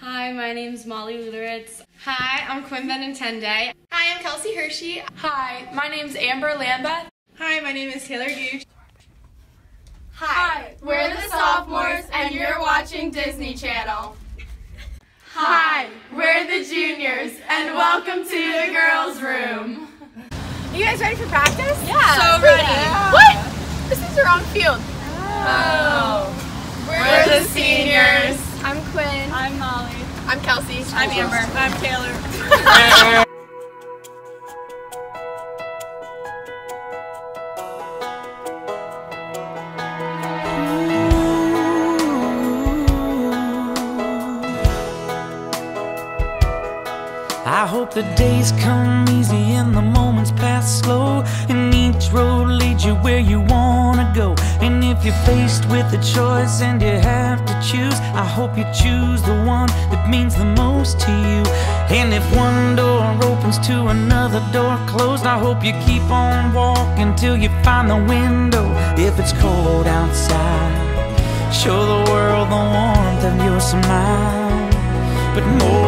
Hi, my name's Molly Luderitz. Hi, I'm Quinn Benintende. Hi, I'm Kelsey Hershey. Hi, my name's Amber Lambeth. Hi, my name is Taylor Gooch. Hi, we're the sophomores and you're watching Disney Channel. Hi, we're the juniors and welcome to the girls' room. Are You guys ready for practice? Yeah. So ready. What? This is the wrong field. Oh. I'm Kelsey. I'm Amber. I'm Taylor. I hope the days come easy and the moments pass slow And each road leads you where you wanna go And if you're faced with a choice and you have to choose I hope you choose the one that means the most to you. And if one door opens to another door closed I hope you keep on walking till you find the window. If it's cold outside Show the world the warmth of your smile. But more